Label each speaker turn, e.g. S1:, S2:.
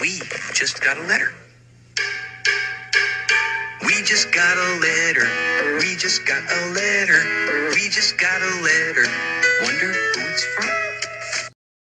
S1: We just got a letter. We just got a letter. We just got a letter. We just got a letter